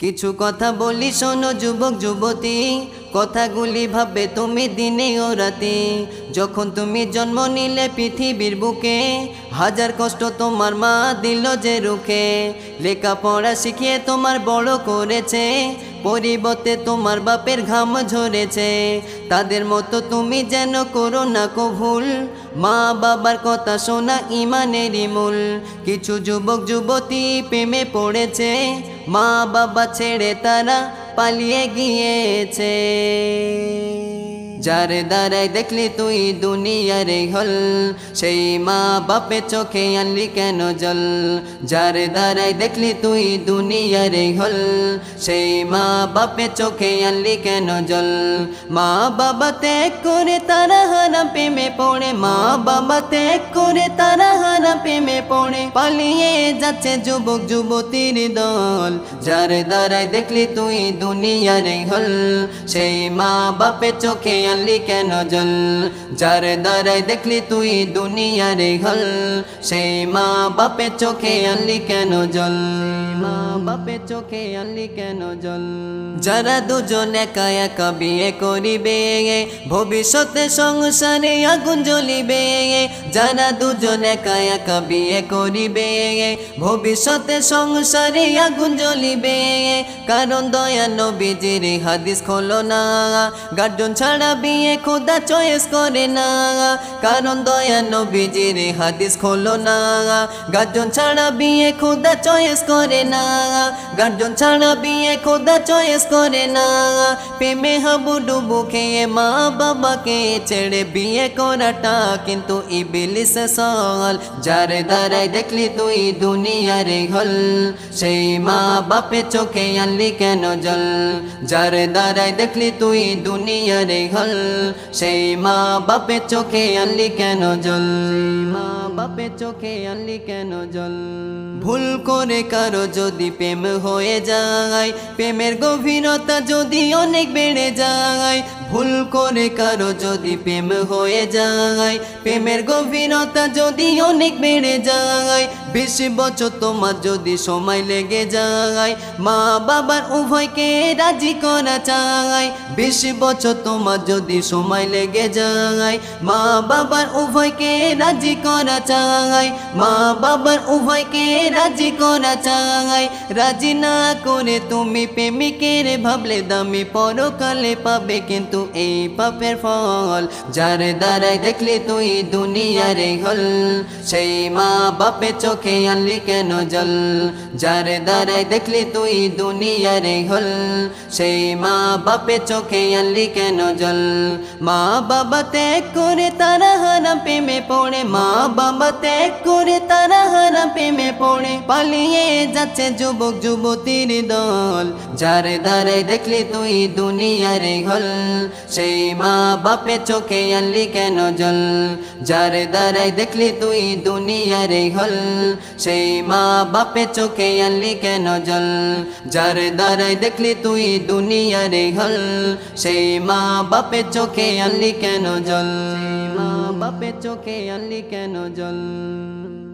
কিছু কথা বলি শোনো যুবক, যুবতী। কথাগুলি ভাববে তুমি দিনে ও রাতে। যখন তুমি জন্ম নিলে পৃথিবীর বুকে, হাজার কষ্ট তোমার মা দিল যে রুখে। লেখাপড়া শিখিয়ে তোমার বড় করেছে। পরিবর্তে তোমার বাপের ঘাম ঝরেছে। তাদের মতো তুমি যেন করো না কভুল ভুল মা বাবার কথা শোনা ইমানেরই মূল। কিছু যুবক, যুবতী প্রেমে পড়েছে। মা বাবা ছেড়ে তারা পালিয়ে গিয়েছে। যার দ্বারাই দেখলি তুই দুনিয়ার হল, সেই মা বাপে চোখে আনলি কেন জল? যার দ্বারাই দেখলি তুই দুনিয়ার হল, সেই মা বাপে চোখে আনলি কেন জল? মা বাবা ত্যাগ করে তারা হারা প্রেমে পড়ে, মা বাবা ত্যাগ করে তারা হারা প্রেমে পড়ে। পালিয়ে যাচ্ছে যুবক যুবতীর দল, যার দ্বারাই দেখলি তুই দুনিয়ার হল, সেই মা বাপে চোখে আনলি কেন জল যার দ্বারাই দেখলি তুই দুনিয়ার হল সেই মা বাপে চোখে আনলি কেন জল? বাপে চোখে আনলি কেন জল? যারা দুজন একা একা বিয়ে করিবে, ভবিষ্যতে সংসারে আগুন জ্বলিবে, যারা দুজন একা একা বিয়ে করিবে, ভবিষ্যতে সংসারে আগুন জ্বলিবে, কারণ দয়া নবীজির হাদিস খোলো না, গার্জন ছাড়া বিয়ে খোদা চয়েস করে না। কারণ দয়া নবীজির হাদিস খোলো না। গার্জন ছাড়া বিয়ে খোদা চয়েস করে না। গার্জন ছাড়া বিয়ে খোদা চয়েস করে না। প্রেমে হাবু ডুবু খেয়ে মা বাবাকে ছেড়ে বিয়ে করাটা কিন্তু ইবিলিস সল যার দ্বারাই দেখলি তুই দুনিয়ার হল সেই মা বাপে চোখে আনলি কেন জল? যার দ্বারাই দেখলি তুই দুনিয়ার হল সেই মা বাপে চোখে আনলি কেন জল মা বাপে চোখে আনলি কেন জল? ভুল করে কারও যদি প্রেম হয়ে যায়, প্রেমের গভীরতা যদি অনেক বেড়ে যায় ভুল করে কারও যদি প্রেম হয়ে যায়, প্রেমের গভীরতা যদি অনেক বেড়ে যায়, বেশি বছর তোমার যদি সময় লেগে যায়, মা বাবার উভয়কে রাজি করা চায় বেশি বছর তোমার যদি সময় লেগে যায়, মা বাবার উভয়কে রাজি করা চায় মা বাবার উভয়কে রাজি করা চায় রাজি না করে তুমি প্রেমিকের ভাবলে দামি পরকালে পাবে কিন্তু এই পাপের ফল, যার দ্বারাই দেখলি তুই দুনিয়ার হল সেই মা বাপে চোখে আনলি কেন জল? যার দ্বারাই দেখলি তুই দুনিয়ার হল সেই মা বাপে চোখে আনলি কেন জল? মা বাবা ত্যাগ করে তারা হারা প্রেমে পড়ে। মা বাবা ত্যাগ করে তারা হারা প্রেমে পড়ে। পালিয়ে যাচ্ছে যুবক যুবতীর দল। যার দ্বারাই দেখলি তুই দুনিয়ার হল সেই মা বাপে চোখে আনলি কেন জল? যার দ্বারাই দেখলি তুই দুনিয়ার হল। সেই মা বাপে চোখে আনলি কেন জল? যার দ্বারাই দেখলি তুই দুনিয়ার হল। সেই মা বাপে চোখে আনলি কেন জল? মা বাপে চোখে আনলি কেন জল?